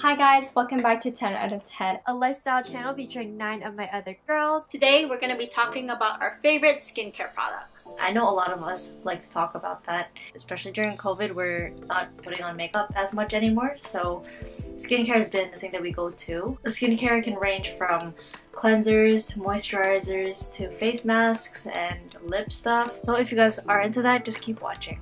Hi guys, welcome back to 10 out of 10, a lifestyle channel featuring 9 of my other girls. Today we're going to be talking about our favorite skincare products. I know a lot of us like to talk about that, especially during COVID. We're not putting on makeup as much anymore, so skincare has been the thing that we go to. The skincare can range from cleansers to moisturizers to face masks and lip stuff. So if you guys are into that, just keep watching.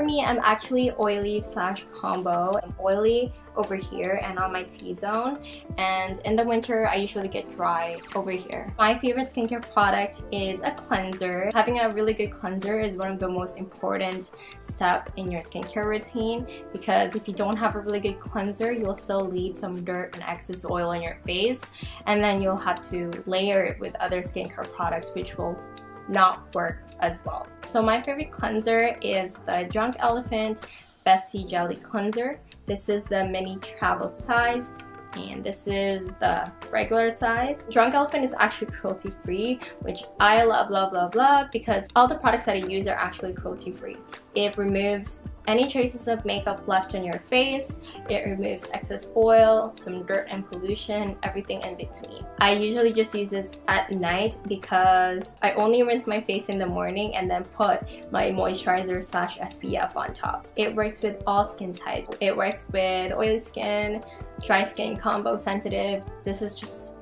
For me, I'm actually oily slash combo. I'm oily over here and on my T-zone and in the winter I usually get dry over here. My favorite skincare product is a cleanser. Having a really good cleanser is one of the most important step in your skincare routine because if you don't have a really good cleanser you'll still leave some dirt and excess oil on your face and then you'll have to layer it with other skincare products which will not work as well. So my favorite cleanser is the Drunk Elephant Bestie Jelly Cleanser. This is the mini travel size and this is the regular size. Drunk Elephant is actually cruelty free which I love love love love because all the products that I use are actually cruelty free. It removes any traces of makeup left on your face. It removes excess oil, some dirt and pollution, everything in between. I usually just use this at night because I only rinse my face in the morning and then put my moisturizer slash SPF on top. It works with all skin types. It works with oily skin, dry skin, combo sensitive. This is just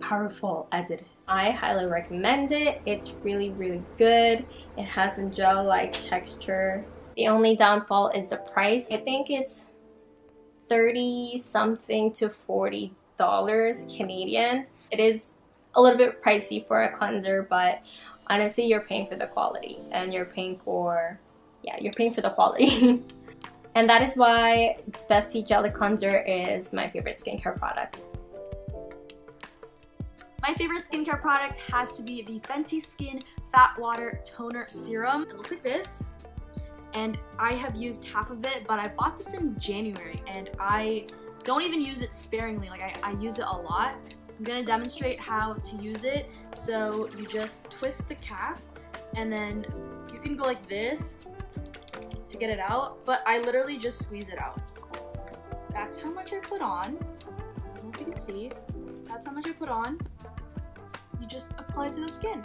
powerful as it is. I highly recommend it. It's really, really good. It has a gel-like texture the only downfall is the price. I think it's 30 something to 40 dollars Canadian. It is a little bit pricey for a cleanser, but honestly, you're paying for the quality and you're paying for, yeah, you're paying for the quality. and that is why Bestie Jelly Cleanser is my favorite skincare product. My favorite skincare product has to be the Fenty Skin Fat Water Toner Serum. It looks like this and I have used half of it, but I bought this in January and I don't even use it sparingly, like I, I use it a lot. I'm gonna demonstrate how to use it. So you just twist the cap and then you can go like this to get it out, but I literally just squeeze it out. That's how much I put on. I if you can see. That's how much I put on. You just apply it to the skin.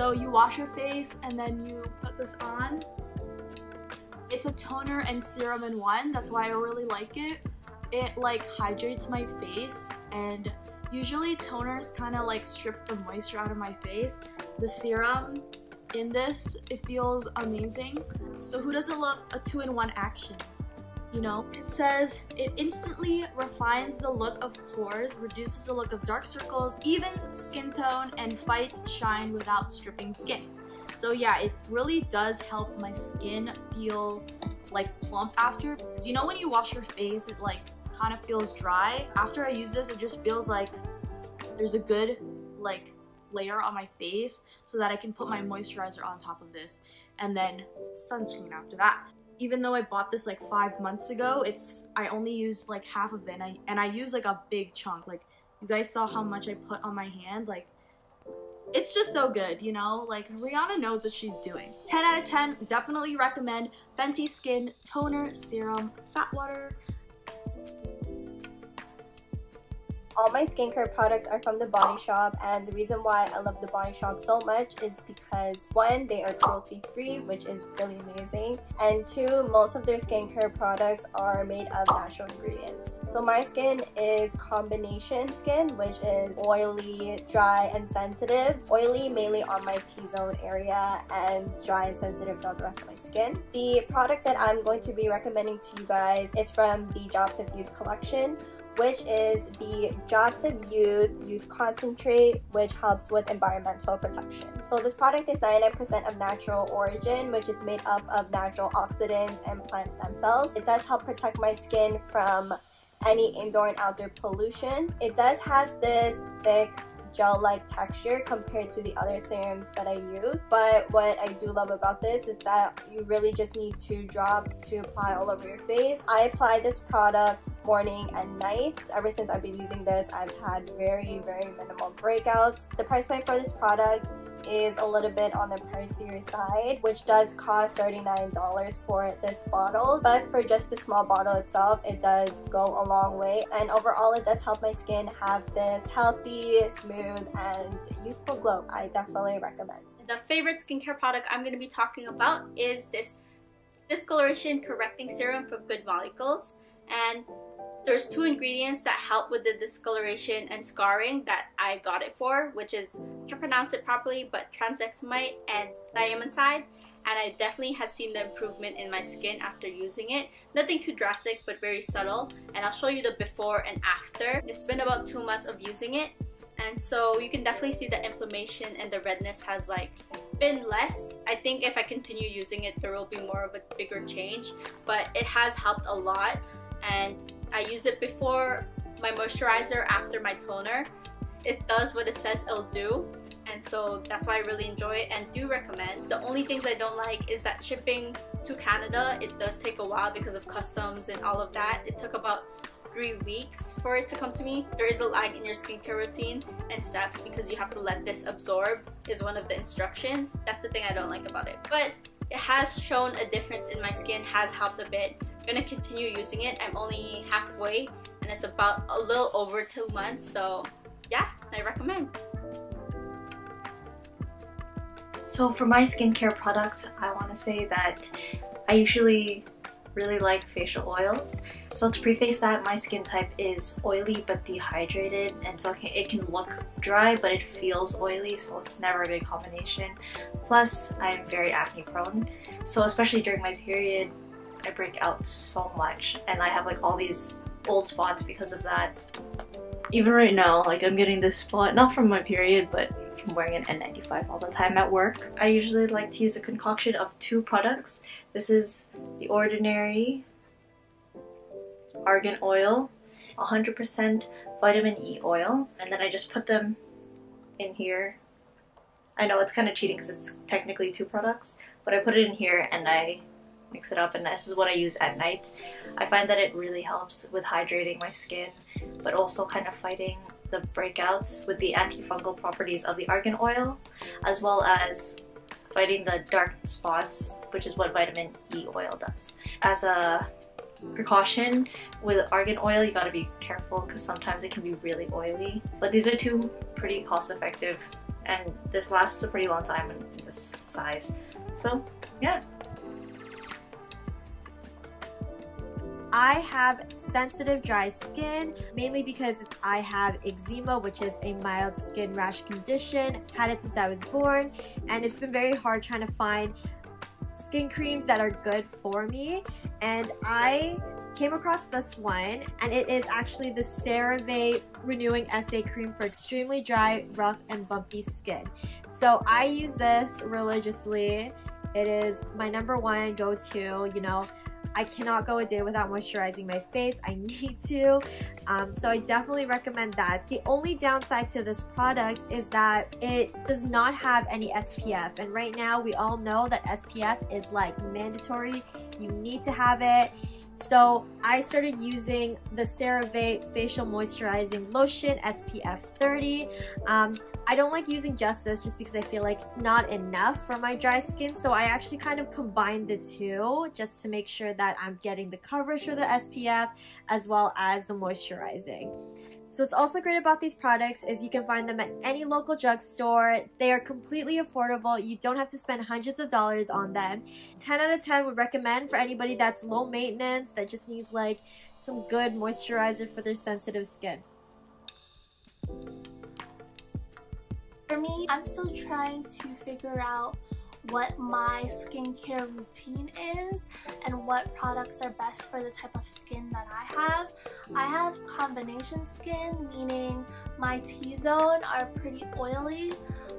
So you wash your face and then you put this on. It's a toner and serum in one. That's why I really like it. It like hydrates my face and usually toners kind of like strip the moisture out of my face. The serum in this, it feels amazing. So who doesn't love a two-in-one action? You know? It says, it instantly refines the look of pores, reduces the look of dark circles, evens skin tone, and fights shine without stripping skin. So yeah, it really does help my skin feel like plump after. Because you know when you wash your face, it like kind of feels dry. After I use this, it just feels like there's a good like layer on my face so that I can put my moisturizer on top of this and then sunscreen after that even though I bought this like five months ago, it's I only used like half of it and I, and I use like a big chunk. Like you guys saw how much I put on my hand. Like it's just so good, you know? Like Rihanna knows what she's doing. 10 out of 10, definitely recommend Fenty Skin Toner Serum Fat Water all my skincare products are from the Body Shop and the reason why I love the Body Shop so much is because one, they are cruelty free which is really amazing and two, most of their skincare products are made of natural ingredients. So my skin is combination skin which is oily, dry and sensitive. Oily mainly on my T-zone area and dry and sensitive throughout the rest of my skin. The product that I'm going to be recommending to you guys is from the Drops of Youth collection which is the Drops of Youth Youth Concentrate, which helps with environmental protection. So this product is 99% of natural origin, which is made up of natural oxidants and plant stem cells. It does help protect my skin from any indoor and outdoor pollution. It does has this thick gel-like texture compared to the other serums that I use. But what I do love about this is that you really just need two drops to apply all over your face. I apply this product morning and night. Ever since I've been using this, I've had very, very minimal breakouts. The price point for this product is a little bit on the pricier side, which does cost $39 for this bottle. But for just the small bottle itself, it does go a long way. And overall, it does help my skin have this healthy, smooth, and youthful glow. I definitely recommend. The favorite skincare product I'm going to be talking about is this discoloration correcting serum from Good Molecules. And there's two ingredients that help with the discoloration and scarring that I got it for, which is, I can't pronounce it properly, but tranexamide and diamantide. And I definitely have seen the improvement in my skin after using it. Nothing too drastic, but very subtle. And I'll show you the before and after. It's been about two months of using it. And so you can definitely see the inflammation and the redness has like been less. I think if I continue using it, there will be more of a bigger change. But it has helped a lot. And I use it before my moisturizer, after my toner. It does what it says it'll do and so that's why I really enjoy it and do recommend. The only things I don't like is that shipping to Canada, it does take a while because of customs and all of that. It took about three weeks for it to come to me. There is a lag in your skincare routine and steps because you have to let this absorb is one of the instructions. That's the thing I don't like about it. But it has shown a difference in my skin, has helped a bit. Gonna continue using it. I'm only halfway and it's about a little over two months. So yeah, I recommend. So for my skincare product, I want to say that I usually really like facial oils. So to preface that, my skin type is oily but dehydrated and so it can look dry but it feels oily so it's never a good combination. Plus, I'm very acne prone. So especially during my period, I break out so much and I have like all these old spots because of that. Even right now, like I'm getting this spot, not from my period, but from wearing an N95 all the time at work. I usually like to use a concoction of two products. This is the Ordinary Argan Oil, 100% vitamin E oil, and then I just put them in here. I know it's kind of cheating because it's technically two products, but I put it in here and I mix it up and this is what I use at night. I find that it really helps with hydrating my skin but also kind of fighting the breakouts with the antifungal properties of the argan oil as well as fighting the dark spots which is what vitamin E oil does. As a precaution with argan oil you gotta be careful because sometimes it can be really oily but these are two pretty cost effective and this lasts a pretty long time in this size so yeah I have sensitive dry skin mainly because I have eczema which is a mild skin rash condition had it since I was born and it's been very hard trying to find skin creams that are good for me and I came across this one and it is actually the CeraVe Renewing SA Cream for extremely dry, rough, and bumpy skin. So I use this religiously. It is my number one go-to, you know, I cannot go a day without moisturizing my face. I need to. Um, so I definitely recommend that. The only downside to this product is that it does not have any SPF. And right now we all know that SPF is like mandatory. You need to have it. So I started using the CeraVe Facial Moisturizing Lotion SPF 30. Um, I don't like using just this just because I feel like it's not enough for my dry skin. So I actually kind of combined the two just to make sure that I'm getting the coverage for the SPF as well as the moisturizing. So what's also great about these products is you can find them at any local drugstore. They are completely affordable. You don't have to spend hundreds of dollars on them. 10 out of 10 would recommend for anybody that's low maintenance, that just needs like some good moisturizer for their sensitive skin. For me, I'm still trying to figure out what my skincare routine is and what products are best for the type of skin that I have. I have combination skin, meaning my T-zone are pretty oily,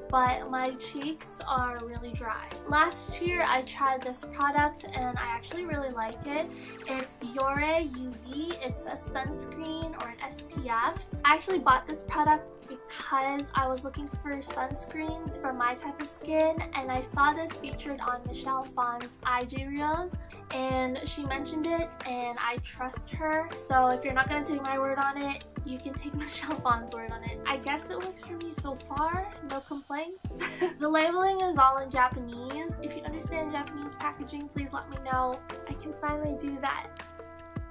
but my cheeks are really dry. Last year I tried this product and I actually like it. It's Biore UV. It's a sunscreen or an SPF. I actually bought this product because I was looking for sunscreens for my type of skin and I saw this featured on Michelle Phan's IG Reels and she mentioned it and I trust her. So if you're not going to take my word on it, you can take Michelle Phan's word on it. I guess it works for me so far, no complaints. the labeling is all in Japanese. If you understand Japanese packaging, please let me know. I can finally do that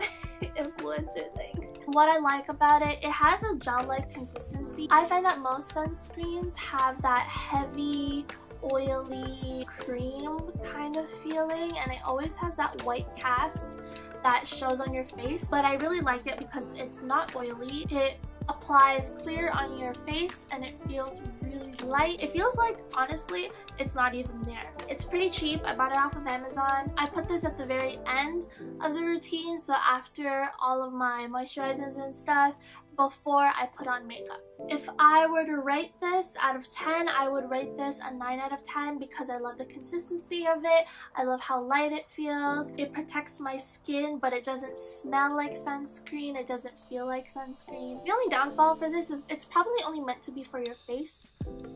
influencer thing. What I like about it, it has a gel-like consistency. I find that most sunscreens have that heavy, oily cream kind of feeling and it always has that white cast that shows on your face but I really like it because it's not oily it applies clear on your face and it feels really light. It feels like, honestly, it's not even there. It's pretty cheap. I bought it off of Amazon. I put this at the very end of the routine, so after all of my moisturizers and stuff, before I put on makeup. If I were to rate this out of 10, I would rate this a 9 out of 10 because I love the consistency of it. I love how light it feels. It protects my skin, but it doesn't smell like sunscreen. It doesn't feel like sunscreen. The only downfall for this is it's probably only meant to be for your face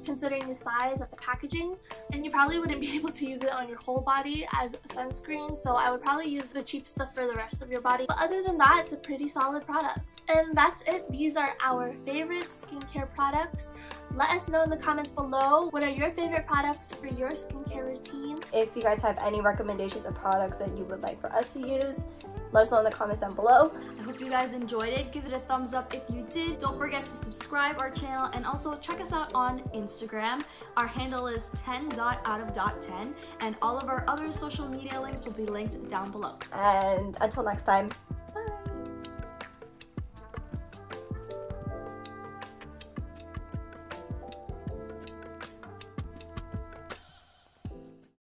considering the size of the packaging and you probably wouldn't be able to use it on your whole body as sunscreen so I would probably use the cheap stuff for the rest of your body but other than that it's a pretty solid product and that's it these are our favorite skincare products let us know in the comments below what are your favorite products for your skincare routine if you guys have any recommendations of products that you would like for us to use let us know in the comments down below. I hope you guys enjoyed it. Give it a thumbs up if you did. Don't forget to subscribe our channel and also check us out on Instagram. Our handle is 10.out of.10 and all of our other social media links will be linked down below. And until next time,